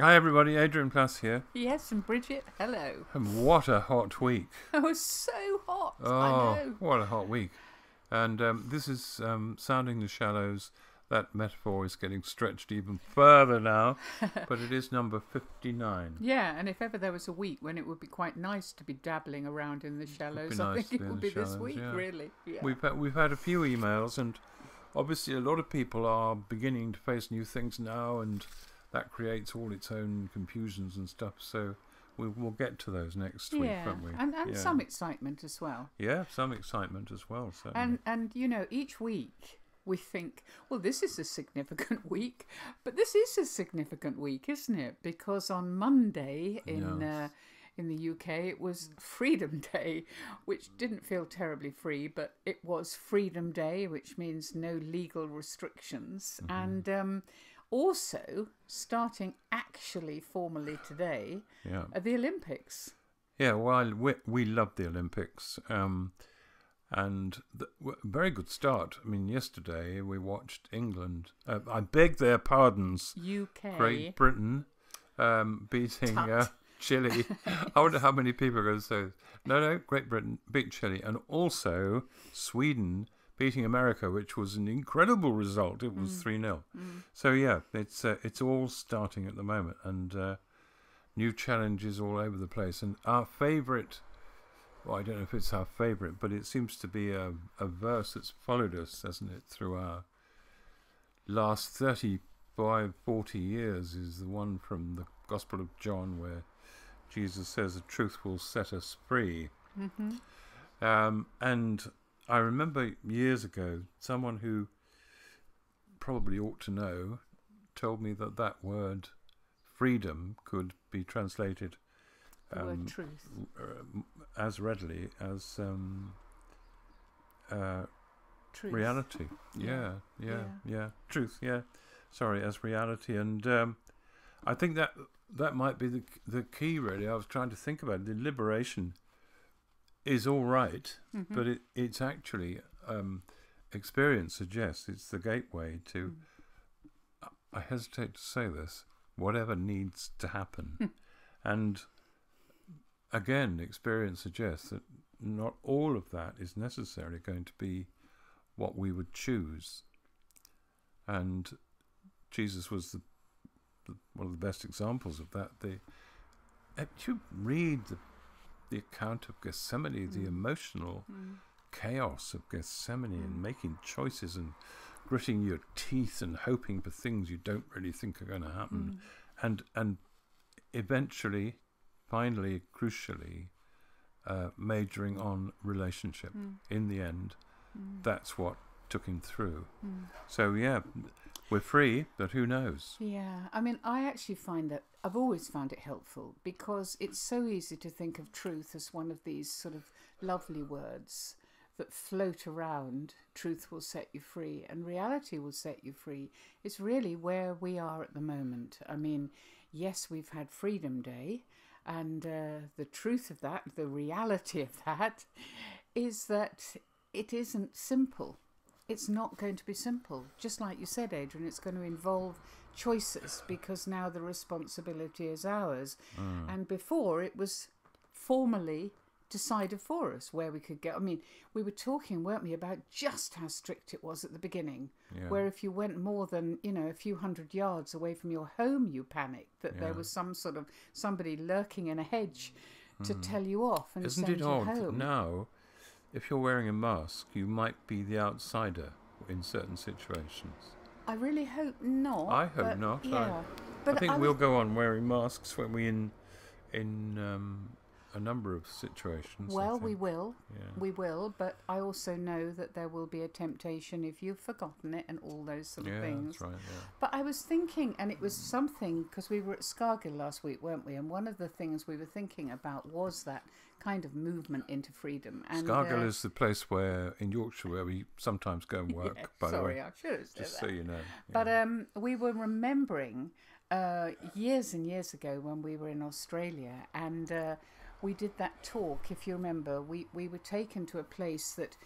Hi, everybody. Adrian Plass here. Yes, and Bridget, hello. And what a hot week. It was so hot. Oh, I know. what a hot week. And um, this is um, Sounding the Shallows. That metaphor is getting stretched even further now, but it is number 59. Yeah, and if ever there was a week when it would be quite nice to be dabbling around in the shallows, I think it would be this week, yeah. really. Yeah. We've had, we've had a few emails, and obviously a lot of people are beginning to face new things now, and that creates all its own confusions and stuff. So we, we'll get to those next week, yeah, won't we? and, and yeah. some excitement as well. yeah, some excitement as well. Certainly. And and you know, each week we think, well, this is a significant week, but this is a significant week, isn't it? Because on Monday in Yes. uh, in the UK it was Freedom Day, which didn't feel terribly free, but it was Freedom Day, which means no legal restrictions, and um, also starting actually formally today yeah. are the Olympics. Yeah, well, we, we love the Olympics. Um, and the, very good start. I mean, yesterday we watched England. Uh, I beg their pardons. UK. Great Britain um, beating uh, Chile. I wonder how many people are going to say, no, no, Great Britain beat Chile. And also Sweden beating America, which was an incredible result. It was 3 0. So, yeah, it's, uh, it's all starting at the moment. And uh, new challenges all over the place. And our favourite, well, I don't know if it's our favourite, but it seems to be a, a verse that's followed us, hasn't it, through our last 35, 40 years, is the one from the Gospel of John where Jesus says, The truth will set us free. hmm Um, and I remember years ago, someone who probably ought to know told me that that word freedom could be translated um, truth. uh, as readily as um, uh, Truth. reality. Yeah, Yeah. yeah, yeah, Truth. Yeah, sorry, as reality, and um, I think that that might be the the key. Really, I was trying to think about it. the liberation. Is all right, Mhm. but it, it's actually um, experience suggests it's the gateway to. Mm. I hesitate to say this. Whatever needs to happen, Hmm. and again, experience suggests that not all of that is necessarily going to be what we would choose. And Jesus was the, the one of the best examples of that. The if you read the, the account of Gethsemane, the Mm. emotional Mm. chaos of Gethsemane and Mm. making choices and gritting your teeth and hoping for things you don't really think are going to happen, Mm. and and eventually, finally, crucially, uh, majoring on relationship. Mm. In the end, that's what took him through. So yeah, we're free, but who knows? Yeah, I mean, I actually find that I've always found it helpful because it's so easy to think of truth as one of these sort of lovely words that float around. Truth will set you free, and reality will set you free. It's really where we are at the moment. I mean, yes, we've had Freedom Day, and uh, the truth of that, the reality of that, is that it isn't simple it's not going to be simple. Just like you said, Adrian, it's going to involve choices because now the responsibility is ours. Mm. And before it was formally decided for us where we could go. I mean, we were talking, weren't we, about just how strict it was at the beginning. Yeah. Where if you went more than, you know, a few hundred yards away from your home, you panicked that there was some sort of somebody lurking in a hedge to Mm. tell you off and Isn't send it you odd home. now? If you're wearing a mask, you might be the outsider in certain situations. I really hope not. I hope not. I- Yeah, but I think was- we'll go on wearing masks when we in in um, a number of situations. Well, we will, Yeah. we will, but I also know that there will be a temptation if you've forgotten it and all those sort of yeah, things. that's right. Yeah. But I was thinking, and it was something because we were at Scargill last week, weren't we? And one of the things we were thinking about was that kind of movement into freedom. And Scargill uh, is the place where in Yorkshire where we sometimes go and work. yeah, by sorry, the way, I should have said just that. so you know. But um, we were remembering uh, years and years ago when we were in Australia, and uh, we did that talk. If you remember, we we were taken to a place that,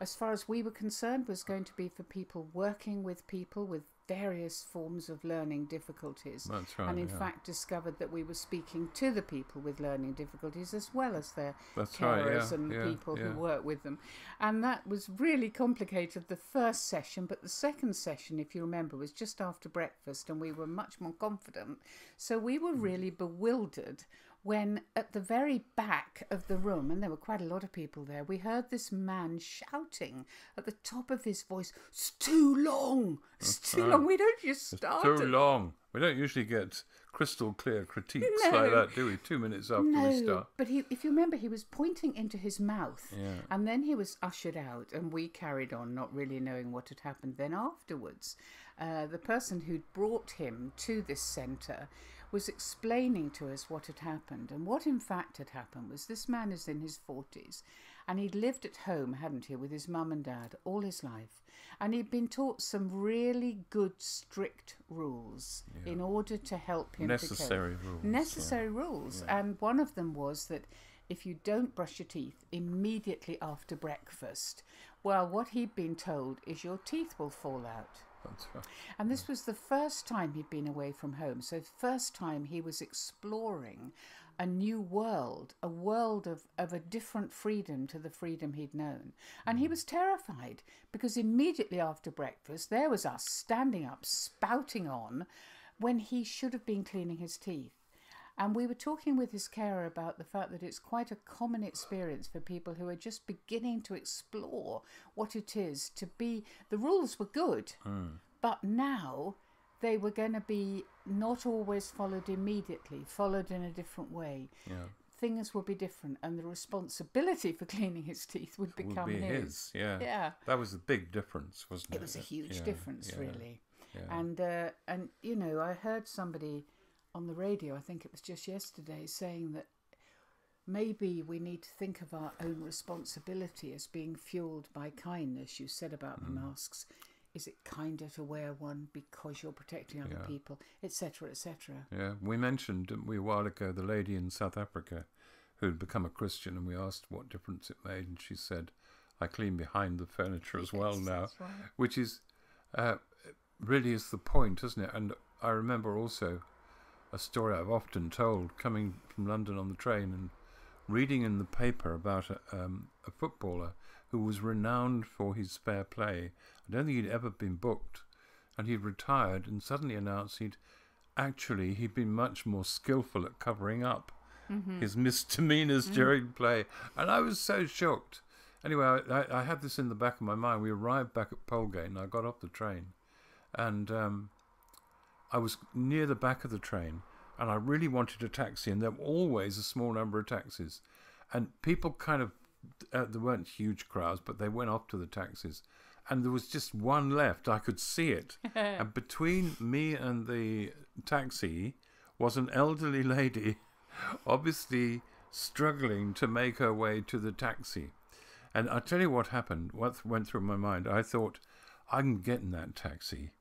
as far as we were concerned, was going to be for people working with people with various forms of learning difficulties. That's right. and in yeah. fact discovered that we were speaking to the people with learning difficulties as well as their That's carers right, yeah, and yeah, people who work with them. And that was really complicated the first session, but the second session, if you remember, was just after breakfast and we were much more confident. So we were Mm. really bewildered when at the very back of the room, and there were quite a lot of people there, we heard this man shouting at the top of his voice, It's too long! It's too right. long! We don't just It's start too long. We don't usually get crystal clear critiques like that, do we? Two minutes after we start. but he, if you remember, he was pointing into his mouth, Yeah. and then he was ushered out, and we carried on, not really knowing what had happened. Then afterwards, uh, the person who'd brought him to this centre was explaining to us what had happened, and what in fact had happened was this man is in his forties, and he'd lived at home, hadn't he, with his mum and dad all his life, and he'd been taught some really good, strict rules in order to help him Necessary rules. yeah. necessary rules. And one of them was that if you don't brush your teeth immediately after breakfast well what he'd been told is your teeth will fall out That's right. and this was the first time he'd been away from home. So first time he was exploring a new world a world of, of a different freedom to the freedom he'd known. And he mm. was terrified because immediately after breakfast there was us standing up spouting on when he should have been cleaning his teeth and we were talking with his carer about the fact that it's quite a common experience for people who are just beginning to explore what it is to be. The rules were good, but now they were going to be not always followed immediately, followed in a different way. Yeah. Things would be different, and the responsibility for cleaning his teeth would Would become be his. his. Yeah. Yeah. That was a big difference, wasn't it? It was a huge Yeah, difference, yeah, really. And uh, and you know, I heard somebody on the radio. I think it was just yesterday saying that maybe we need to think of our own responsibility as being fueled by kindness. You said about Mm. the masks. Is it kinder to wear one because you're protecting other Yeah. people, etc., etc.? Yeah, we mentioned didn't we, a while ago the lady in South Africa who had become a Christian, and we asked what difference it made, and she said, "I clean behind the furniture as well Yes, now," right. which is uh, really is the point, isn't it? And I remember also a story I've often told coming from London on the train and reading in the paper about a, um, a footballer who was renowned for his fair play. I don't think he'd ever been booked, and he'd retired and suddenly announced he'd actually he'd been much more skillful at covering up his misdemeanors during play, and I was so shocked. Anyway, I, I, I had this in the back of my mind. We arrived back at Polegate, and I got off the train, and um, I was near the back of the train, and I really wanted a taxi, and there were always a small number of taxis, and people kind of uh, there weren't huge crowds, but they went off to the taxis, and there was just one left. I could see it, and between me and the taxi was an elderly lady, obviously struggling to make her way to the taxi. And I'll tell you what happened, what went through my mind. I thought, I can get in that taxi.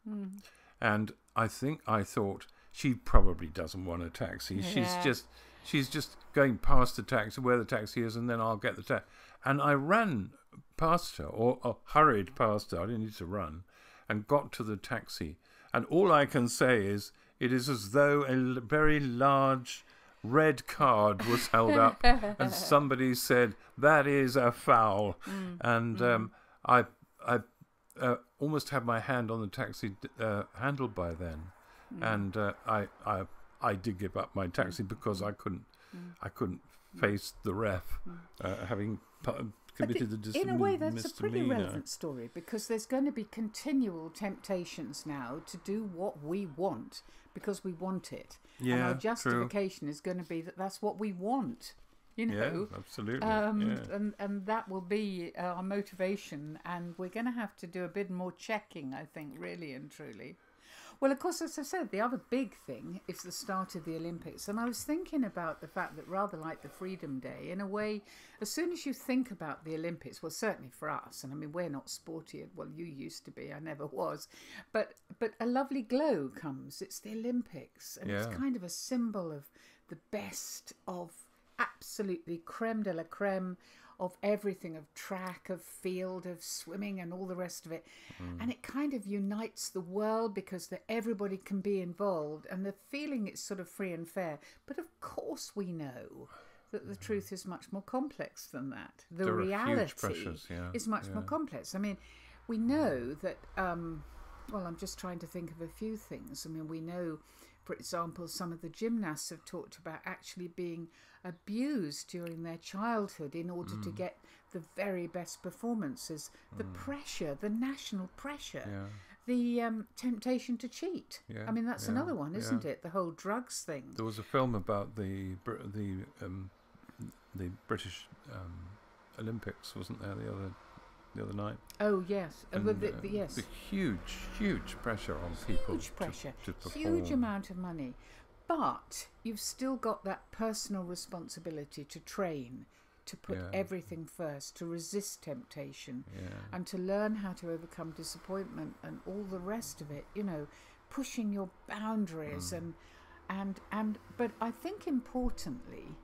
And I think I thought, she probably doesn't want a taxi. She's just she's just going past the taxi where the taxi is and then I'll get the taxi. And I ran past her or, or hurried past her. I didn't need to run and got to the taxi. And all I can say is it is as though a l- very large red card was held up and somebody said that is a foul and um, i i uh, almost had my hand on the taxi uh, handle by then and uh, I, I i did give up my taxi because i couldn't i couldn't face the ref uh, having committed the dis- in a way, that's a pretty relevant story because there's going to be continual temptations now to do what we want because we want it. and Yeah, our true. justification is going to be that that's what we want. You know. yeah absolutely Um, yeah. and, and that will be uh, our motivation, and we're going to have to do a bit more checking, I think, really and truly. Well, of course, as I said, the other big thing is the start of the Olympics. And I was thinking about the fact that, rather like the Freedom Day, in a way, as soon as you think about the Olympics, well, certainly for us, and I mean, we're not sporty, well, you used to be, I never was, but, but a lovely glow comes. It's the Olympics, and it's kind of a symbol of the best of absolutely creme de la creme of everything of track, of field, of swimming, and all the rest of it. And it kind of unites the world because that everybody can be involved and the feeling it's sort of free and fair. But of course, we know that the truth is much more complex than that. The There reality yeah, is much more complex. I mean, we know that. Um, well, I'm just trying to think of a few things. I mean, we know, for example, some of the gymnasts have talked about actually being abused during their childhood in order Mm. to get the very best performances. The pressure, the national pressure, Yeah. the um, temptation to cheat. Yeah, I mean, that's yeah, another one, isn't it? The whole drugs thing. There was a film about the the um, the British um, Olympics, wasn't there the other the other night? Oh yes, and And, the, uh, the, yes, the huge, huge pressure on people. huge to- pressure, to, perform. huge amount of money, but you've still got that personal responsibility to train, to put Yeah. everything first, to resist temptation, Yeah. and to learn how to overcome disappointment and all the rest of it. You know, pushing your boundaries Mm. and and and. But I think importantly.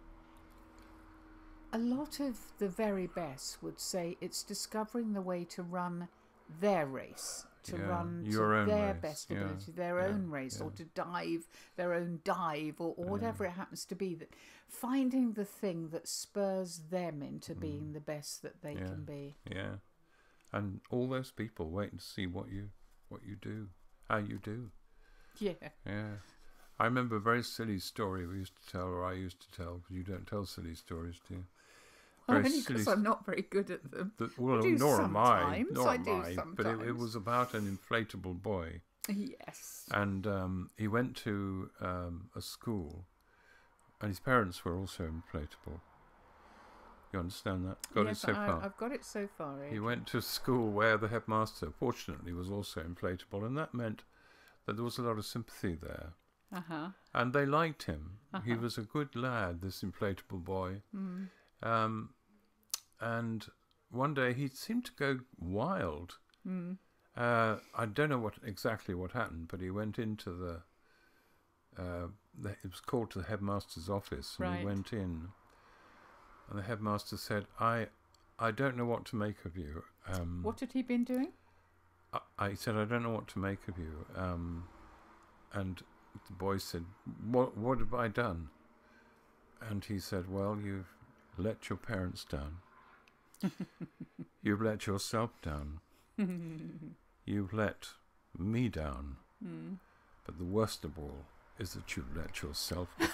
A lot of the very best would say it's discovering the way to run their race, to Yeah, run your to own their race, best yeah, ability, their yeah, own race, or to dive their own dive, or, or whatever it happens to be. That finding the thing that spurs them into being the best that they Mm. Yeah. can be. Yeah, and all those people waiting to see what you what you do, how you do. Yeah. Yeah, I remember a very silly story we used to tell, or I used to tell, because you don't tell silly stories, do you? Only because I'm not very good at them. The, well, do nor am I. Nor I am do I. But it, it was about an inflatable boy, Yes. and um, he went to um, a school, and his parents were also inflatable. You understand that? Got yes, it so I, far. I've got it so far. He went to a school where the headmaster, fortunately, was also inflatable, and that meant that there was a lot of sympathy there. Uh huh. And they liked him. He Uh-huh. was a good lad, this inflatable boy. Mm. Um, and one day he seemed to go wild. Mm. Uh, I don't know what exactly what happened, but he went into the. Uh, the it was called to the headmaster's office, and Right. he went in, and the headmaster said, "I, I don't know what to make of you." Um, What had he been doing? I, I said, "I don't know what to make of you," um, and the boy said, "What, what have I done?" And he said, "Well, you've let your parents down. you've let yourself down." You've let me down. Mm. But the worst of all is that you've let yourself down.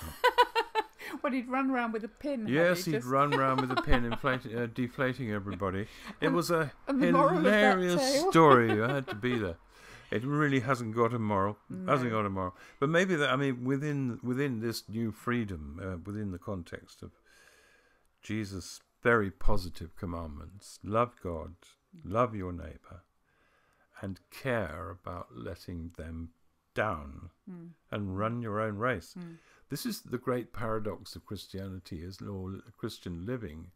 Well, he'd run around with a pin. yes, he? he'd Just- run round with a pin, inflating, uh, deflating everybody. It was a and the moral of that hilarious story. I had to be there. It really hasn't got a moral. Hasn't got a moral. But maybe that. I mean, within within this new freedom, uh, within the context of Jesus' very positive commandments, love God, love your neighbour, and care about letting them down Mm. and run your own race. Mm. This is the great paradox of Christianity, is or Christian living,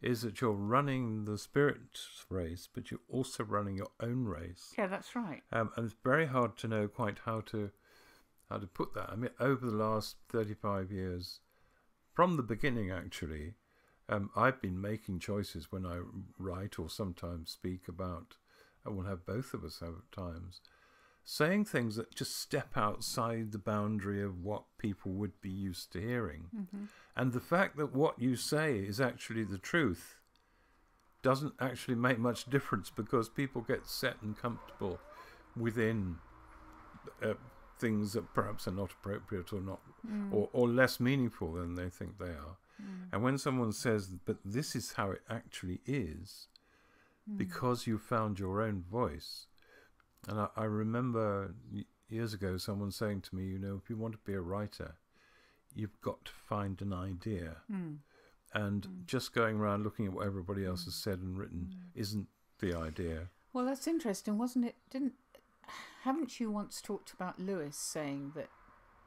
is that you're running the spirit's race, but you're also running your own race. Yeah, that's right. Um, and it's very hard to know quite how to how to put that. I mean, over the last thirty-five years, from the beginning, actually, um, I've been making choices when I write or sometimes speak about, and we'll have both of us have at times, saying things that just step outside the boundary of what people would be used to hearing. Mm-hmm. And the fact that what you say is actually the truth doesn't actually make much difference because people get set and comfortable within uh, things that perhaps are not appropriate or not Mm. or, or less meaningful than they think they are. Mm. And when someone says, but this is how it actually is, Mm. because you found your own voice. And I, I remember years ago someone saying to me, you know, if you want to be a writer, you've got to find an idea. Mm. And Mm. just going around looking at what everybody else has said and written Mm. isn't the idea. Well, that's interesting, wasn't it? Didn't haven't you once talked about Lewis saying that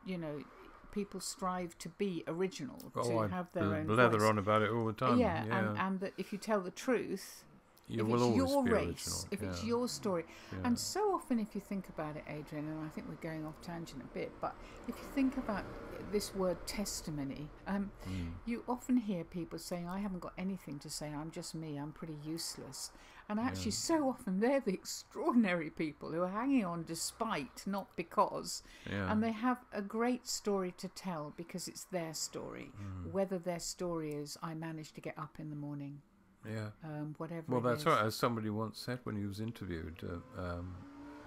you know people strive to be original, to Oh, I have their bl- own blether voice. on about it all the time. yeah, Yeah, And, and that if you tell the truth, You if will it's your race, original. if it's your story. Yeah. And so often, if you think about it, Adrian, and I think we're going off tangent a bit, but if you think about this word testimony, um, Mm. you often hear people saying, I haven't got anything to say, I'm just me, I'm pretty useless. And actually, so often they're the extraordinary people who are hanging on despite, not because. yeah. And they have a great story to tell because it's their story. Mm. Whether their story is, I managed to get up in the morning, yeah. um, whatever. Well, that's is. right. As somebody once said when he was interviewed, uh, um,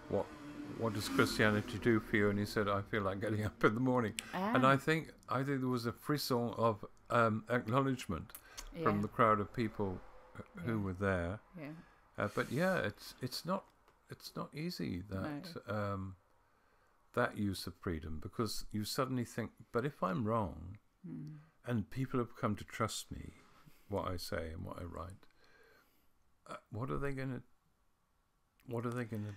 what what does Christianity do for you? And he said, I feel like getting up in the morning. And Ah, I think I think there was a frisson of um, acknowledgement from the crowd of people who Yeah. were there. yeah. Uh, but yeah, it's it's not it's not easy that um, that use of freedom because you suddenly think, but if I'm wrong, Mm. and people have come to trust me, what I say and what I write, uh, what are they going to? What are they going to?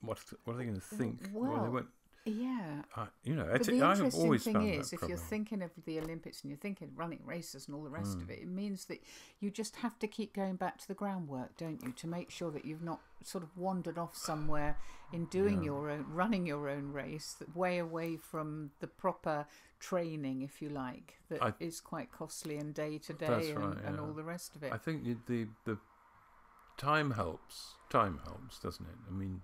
What what are they going to think? Well, they well, won't. Yeah. Uh, you know, But the interesting always thing is, if you're thinking of the Olympics and you're thinking running races and all the rest of Mm. it, it means that you just have to keep going back to the groundwork, don't you, to make sure that you've not sort of wandered off somewhere in doing Yeah. your own, running your own race, that way away from the proper training, if you like, that is I- quite costly and day to day and, and all the rest of it. I think the the time helps. Time helps, doesn't it? I mean,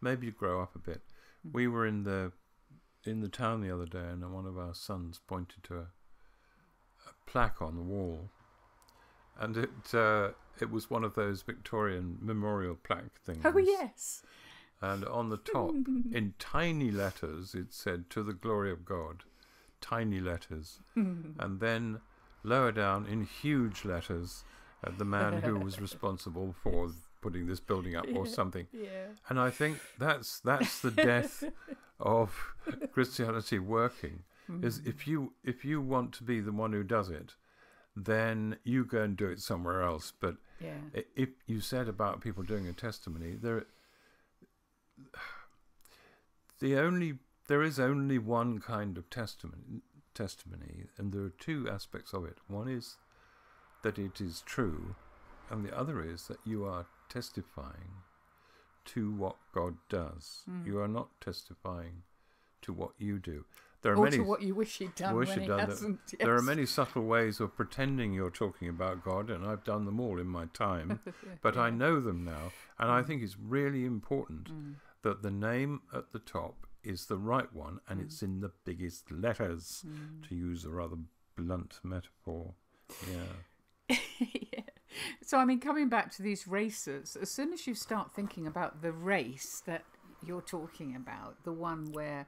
maybe you grow up a bit. Mm. We were in the in the town the other day, and one of our sons pointed to a, a plaque on the wall, and it uh, it was one of those Victorian memorial plaque things. oh, yes. And on the top, in tiny letters, it said "To the glory of God," tiny letters, and then lower down in huge letters, uh, the man who was responsible for putting this building up or Yeah. something. yeah. And I think that's that's the death of Christianity working. Is Mm. if you if you want to be the one who does it, then you go and do it somewhere else. But Yeah. if you said about people doing a testimony, there the only there is only one kind of testimony testimony, and there are two aspects of it. One is that it is true, and the other is that you are testifying to what God does. Mm. You are not testifying to what you do. There are Or many to what you wish he'd done wish when done hasn't. there are many subtle ways of pretending you're talking about God, and I've done them all in my time, but I know them now, and I think it's really important Mm. that the name at the top is the right one and Mm. it's in the biggest letters, Mm. to use a rather blunt metaphor. Yeah. So, I mean, coming back to these races, as soon as you start thinking about the race that you're talking about, the one where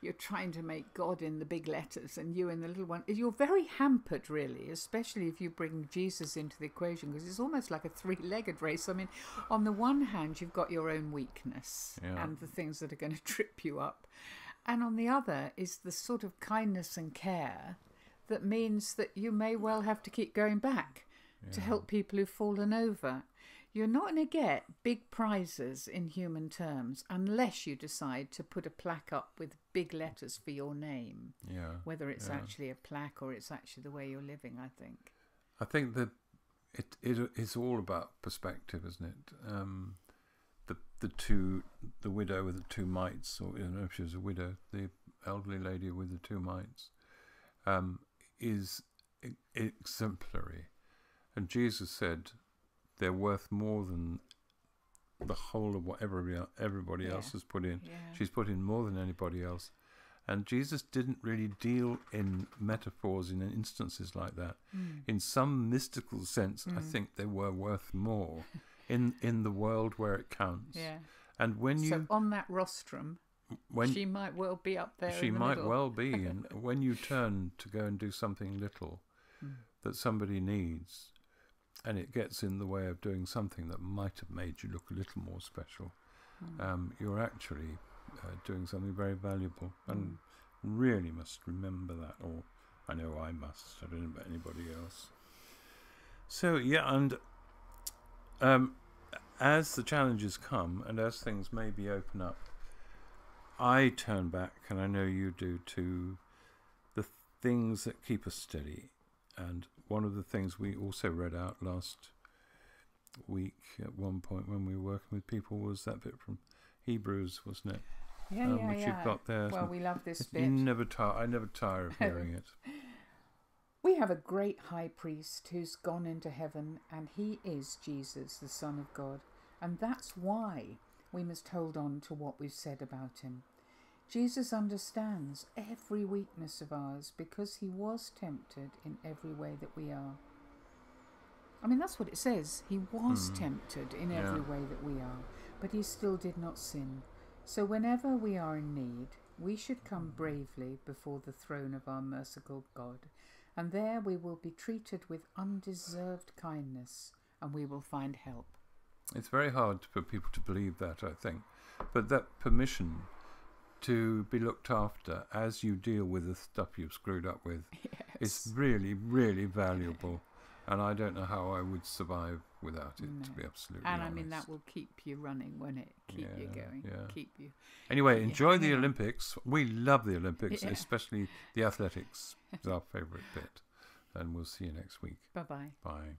you're trying to make God in the big letters and you in the little one, you're very hampered, really, especially if you bring Jesus into the equation, because it's almost like a three legged race. I mean, on the one hand, you've got your own weakness Yeah. and the things that are going to trip you up. And on the other is the sort of kindness and care that means that you may well have to keep going back to help people who've fallen over. You're not going to get big prizes in human terms unless you decide to put a plaque up with big letters for your name, Yeah. whether it's Yeah. actually a plaque or it's actually the way you're living, I think. I think that it, it it's all about perspective, isn't it? Um, the the two the widow with the two mites, or I don't know if she was a widow, the elderly lady with the two mites, um, is exemplary, and Jesus said they're worth more than the whole of what everybody everybody else Yeah. has put in. Yeah. She's put in more than anybody else. And Jesus didn't really deal in metaphors in instances like that. Mm. In some mystical sense, I Mm. think they were worth more in in the world where it counts. Yeah. And when so you on that rostrum, when she might well be up there. she the might middle. well be, and when you turn to go and do something little Mm. that somebody needs, and it gets in the way of doing something that might have made you look a little more special, Mm. um, you're actually uh, doing something very valuable, and Mm. really must remember that. Or I know I must. I don't know about anybody else. So yeah, and um, as the challenges come, and as things maybe open up, I turn back, and I know you do too, the things that keep us steady. And one of the things we also read out last week at one point when we were working with people was that bit from Hebrews, wasn't it? Yeah, um, yeah, which yeah. you've got there. Well, we love this bit. you never tire. I never tire of hearing it. We have a great high priest who's gone into heaven, and he is Jesus, the Son of God. And that's why we must hold on to what we've said about him. Jesus understands every weakness of ours because he was tempted in every way that we are. I mean, that's what it says. He was Hmm. tempted in Yeah. every way that we are, but he still did not sin. So, whenever we are in need, we should come bravely before the throne of our merciful God, and there we will be treated with undeserved kindness, and we will find help. It's very hard for people to believe that, I think. But that permission to be looked after as you deal with the stuff you've screwed up with it's really, really valuable. And I don't know how I would survive without it, to be absolutely and I mean, that will keep you running, won't it? Keep you going, yeah. keep you. Anyway, Yeah, enjoy the yeah. Olympics. We love the Olympics, Yeah. especially the athletics. is our favourite bit. And we'll see you next week. Bye bye. Bye.